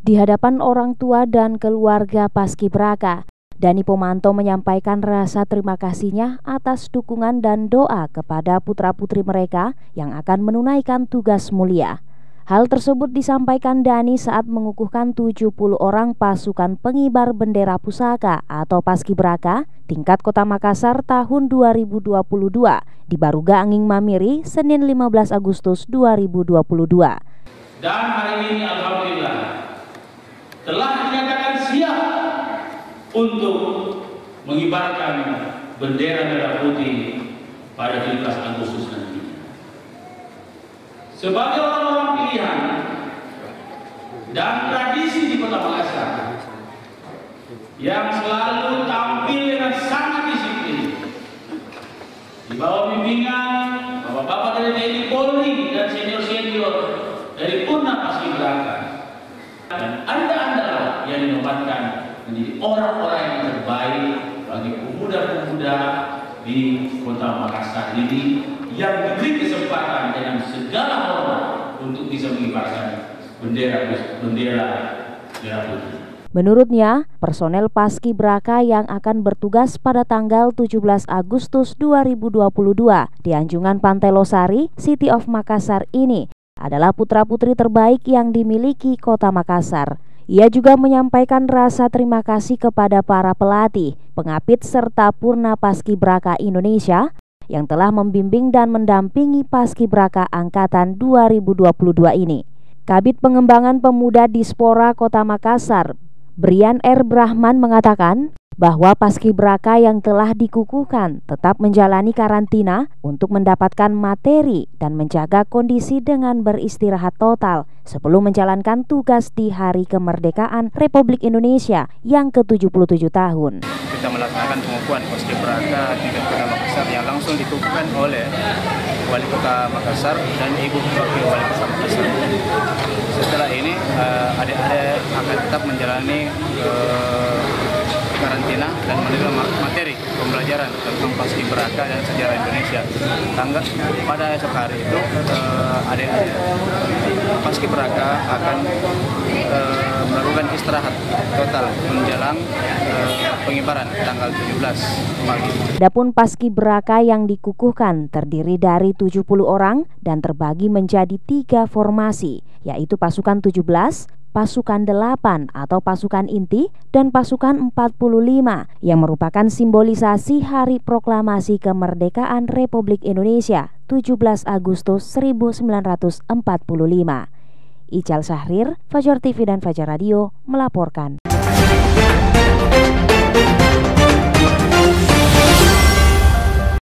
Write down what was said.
Di hadapan orang tua dan keluarga Paskibraka, Dani Pomanto menyampaikan rasa terima kasihnya atas dukungan dan doa kepada putra-putri mereka yang akan menunaikan tugas mulia. Hal tersebut disampaikan Dani saat mengukuhkan 70 orang pasukan pengibar bendera pusaka atau Paskibraka tingkat Kota Makassar tahun 2022 di Baruga Anging Mamiri, Senin 15 Agustus 2022. Dan hari ini Alhamdulillah telah dinyatakan siap untuk mengibarkan bendera merah putih pada 17 Agustus nanti. Sebagai orang-orang pilihan dan tradisi di Kota Makassar yang selalu tampil dengan sangat disiplin di bawah bimbingan bapak-bapak dari TNI Polri dan senior-senior dari Purna Paskibraka dan anda-anda dinobatkan menjadi orang-orang yang terbaik bagi pemuda-pemuda di kota Makassar ini yang diberi kesempatan dengan segala hormat untuk bisa mengibarkan bendera bendera merah putih. Menurutnya, personel Paski Braka yang akan bertugas pada tanggal 17 Agustus 2022 di Anjungan Pantai Losari, City of Makassar ini adalah putra-putri terbaik yang dimiliki Kota Makassar. Ia juga menyampaikan rasa terima kasih kepada para pelatih, pengapit serta Purna Paskibraka Indonesia yang telah membimbing dan mendampingi Paskibraka angkatan 2022 ini. Kabit Pengembangan Pemuda Dispora Kota Makassar, Brian R. Brahman mengatakan, bahwa paskibraka yang telah dikukuhkan tetap menjalani karantina untuk mendapatkan materi dan menjaga kondisi dengan beristirahat total sebelum menjalankan tugas di Hari Kemerdekaan Republik Indonesia yang ke-77 tahun. Kita melaksanakan pengukuhan paskibraka tingkat Kota Makassar yang langsung dikukuhkan oleh Wali Kota Makassar dan Ibu Wakil Wali Kota Makassar. Setelah ini eh, adik-adik akan tetap menjalani uh, karantina dan menerima materi pembelajaran tentang paski beraka dan sejarah Indonesia. Tanggal pada esok hari itu uh, adik-adik paski beraka akan uh, melakukan istirahat total menjelang uh, pengibaran tanggal 17 pagi. Dapun paski beraka yang dikukuhkan terdiri dari 70 orang dan terbagi menjadi tiga formasi, yaitu pasukan 17, pasukan 8 atau pasukan inti dan pasukan 45 yang merupakan simbolisasi Hari Proklamasi Kemerdekaan Republik Indonesia 17 Agustus 1945. Ical Sahrir, Fajar TV dan Fajar Radio melaporkan.